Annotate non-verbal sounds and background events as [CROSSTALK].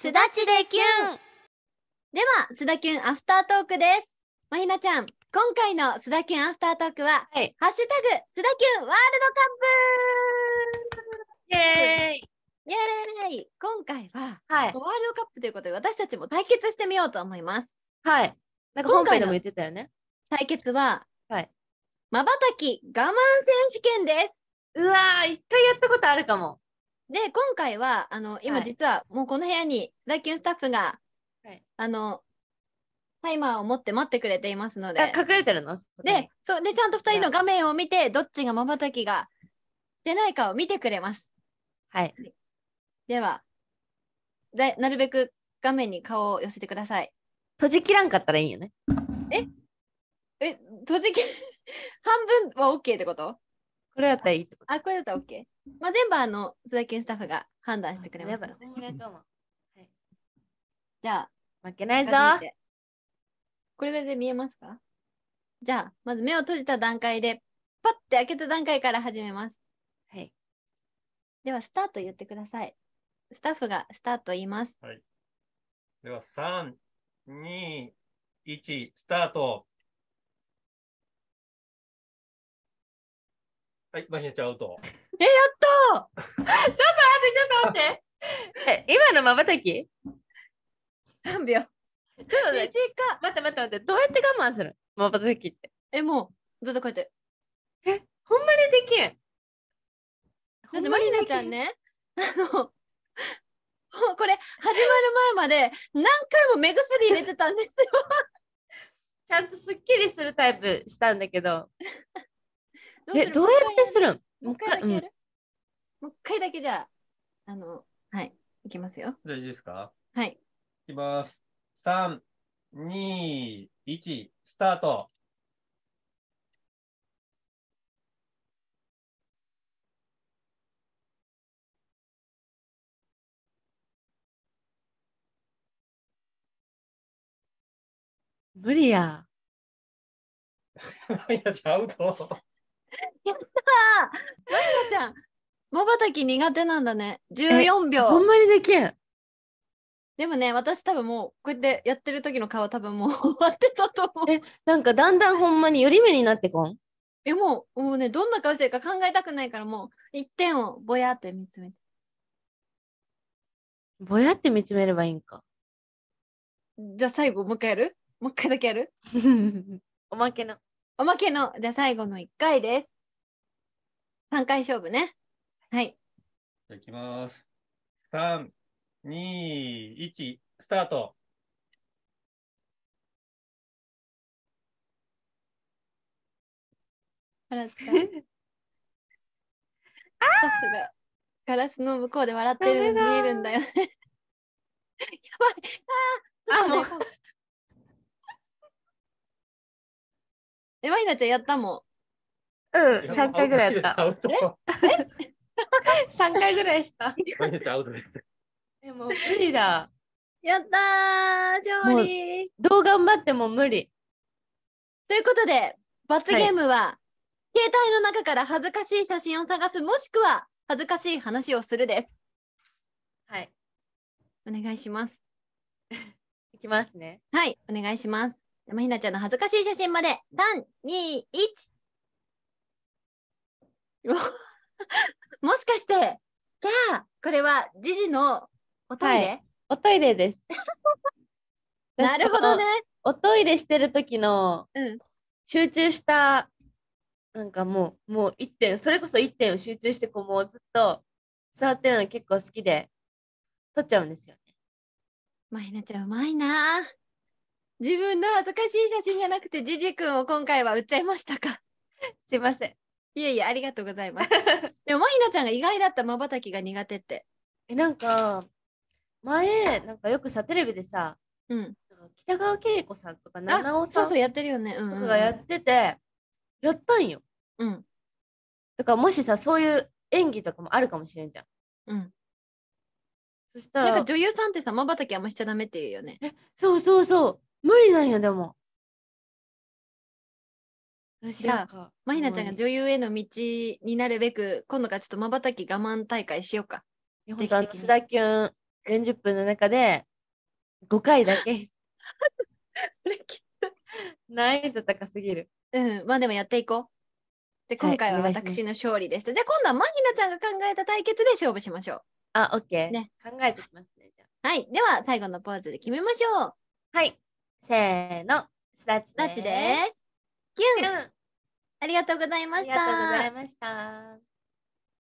すだちでキュンでは、すだキュンアフタートークです。まひなちゃん、今回のすだキュンアフタートークは、はい。ハッシュタグ、すだキュンワールドカップイエーイイエーイ今回は、はいワールドカップということで、私たちも対決してみようと思います。はい。なんか今回でも言ってたよね。対決は、はい。まばたき我慢選手権です。うわー、一回やったことあるかも。で、今回は、あの、今はい。実はもうこの部屋に、すだキュンスタッフが、はい。あの、タイマーを持って待ってくれていますのあで、隠れてるの？で、そう、で、ちゃんと2人の画面を見て、どっちがまばたきが出ないかを見てくれます。はい。では、でなるべく画面に顔を寄せてください。閉じ切らんかったらいいんよね。え、閉じき、半分は OK ってこと？これやったらいいってこと？あ、これだったら OK。まあ、全部あの、須田健スタッフが判断してくれますじゃあ、負けないぞ。これぐらいで見えますか？じゃあ、まず目を閉じた段階で、パッて開けた段階から始めます。はい。では、スタート言ってください。スタッフがスタート言います。では、3、2、1、スタート。はい、マヒナちゃんアウト。え、やったちょっと待って、ちょっと待って。え、今のまばたき？ー !3 秒。ちょっと待って、待って待って待って、どうやって我慢する？のまばたきって。え、もう、ずっとこうやって。ほんまにできん。だってマリナちゃんね、あの、ほ [LAUGHS] これ始まる前まで何回も目薬入れてたんですよ。[LAUGHS] ちゃんとすっきりするタイプしたんだけど。え、どうやってするん？もう一回だけやるもう一回だけじゃあ、あの、はい、いきますよ。じゃあいいですか？はい。いきます。3、2、1、スタート。無理や。マヒナちゃんアウト。やったーマリナちゃん、まばたき苦手なんだね。14ほ秒ん。まにできん。でもね、私多分もう、こうやってやってる時の顔多分もう終わってたと思う。え、なんかだんだんほんまに寄り目になってこん？え、もう、もうね、どんな顔してるか考えたくないから、もう、一点をぼやって見つめて。ぼやって見つめればいいんか。じゃあ最後、もう一回やる？もう一回だけやる？[LAUGHS] おまけの。おまけの、じゃあ最後の1回です。3回勝負ね。はい。じゃあいきます。3、2、1、スタート。ガラスが。スタッフがガラスの向こうで笑ってるのに見えるんだよね。[LAUGHS] やばい。あー、ちょっとあ待って。え、マイナちゃんやったもうん、3回ぐらいやった。アウト。3 [LAUGHS] 回ぐらいした。[LAUGHS] です。でも無理だ。ん。やったー勝利どう頑張っても無理。ということで、罰ゲームは、携帯の中から恥ずかしい写真を探す、もしくは恥ずかしい話をするです。はい。お願いします。[LAUGHS] いきますね。はい、お願いします。まひなちゃんの恥ずかしい写真まで、3、2、1。も [LAUGHS] もしかして、じゃあ、これはジジのおトイレ、はおトイレです。[LAUGHS] なるほどね。。おトイレしてる時のうん。集中した、なんかもう、もう一点、それこそ一点を集中して、こうもうずっと座ってるの結構好きで、撮っちゃうんですよね。まひなちゃんうまいな自分の恥ずかしい写真じゃなくて、ジジ君を今回は売っちゃいましたか？[LAUGHS] すいません。いえいえ、ありがとうございます。[LAUGHS] でも、まひなちゃんが意外だった瞬きが苦手って。え、なんか、前、なんかよくさ、テレビでさ、うん。なんか北川景子さんとか七尾さんそうそう、やってるよね。うん、うん。とかがやってて、やったんよ。うん。だからもしさ、そういう演技とかもあるかもしれんじゃん。うん。そしたら、なんか女優さんってさ、まばたきあんましちゃダメって言うよね。そうそうそう、無理なんよ、でも。私じゃあまひなちゃんがほ女優への道になるべく、今度からちょっとまばたき我慢大会しようか。本当きゅん40分の中で5回だけ [LAUGHS] それきつ難易度高すぎる。うん、まあでもやっていこう。で、はい今回は私の勝利でした。じゃあ今度はマヒナちゃんが考えた対決で勝負しましょう。あ、オッケー。ね考えてきますね。じゃはい。では最後のポーズで決めましょう。あ。はい。せーの。スタッチで、キュンありがとうございました。ありがとうございました。